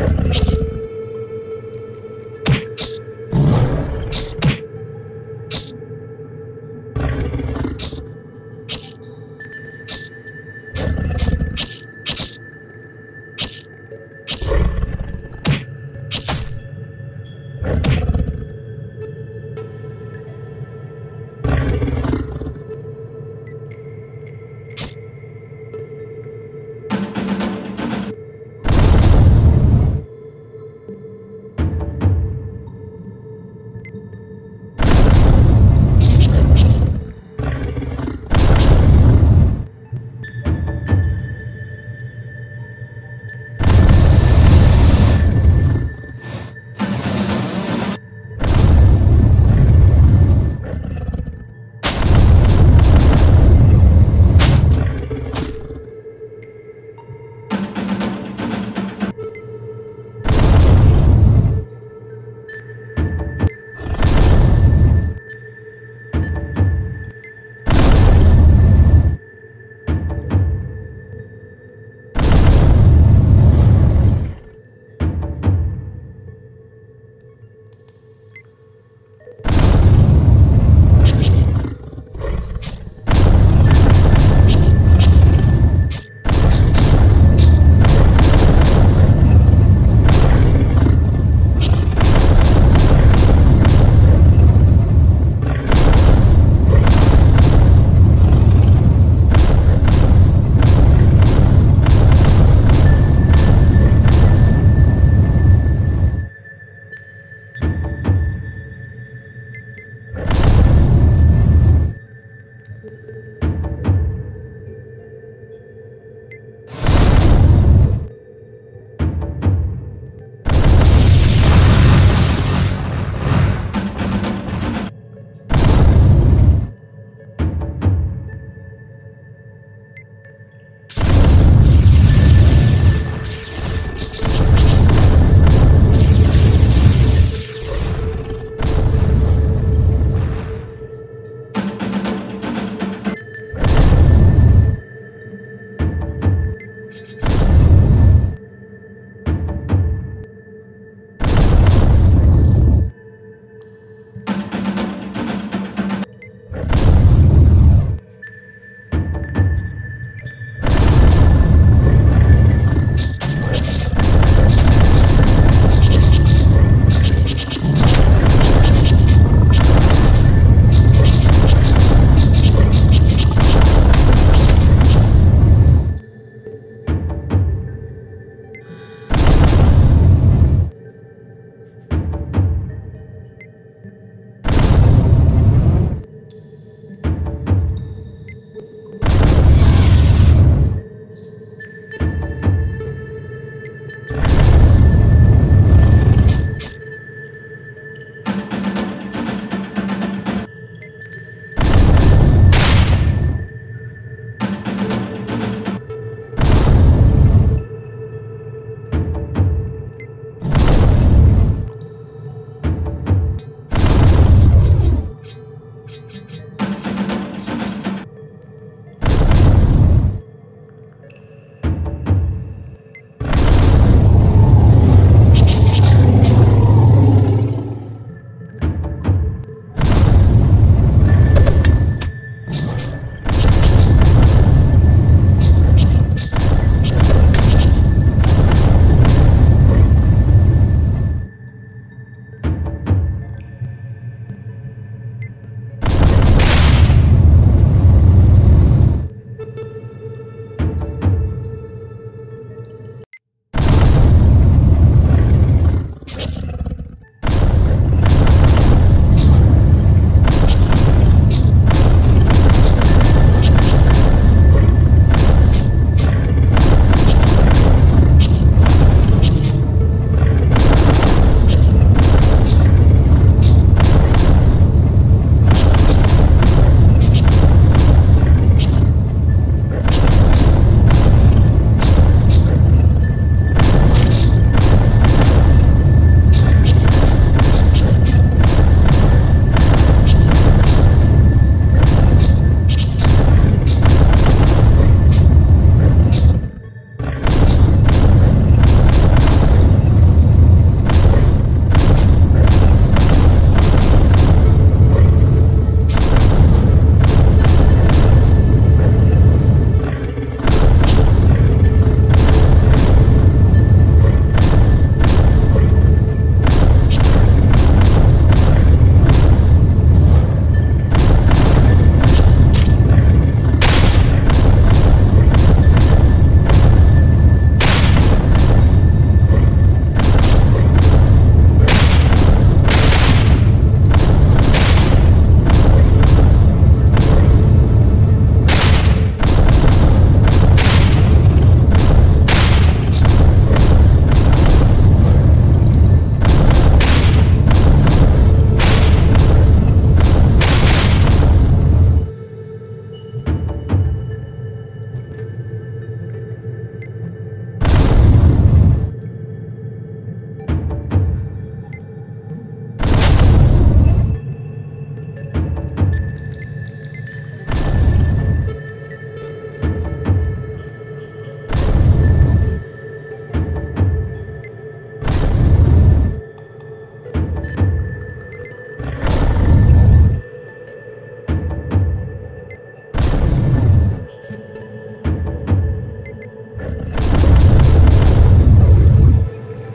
you.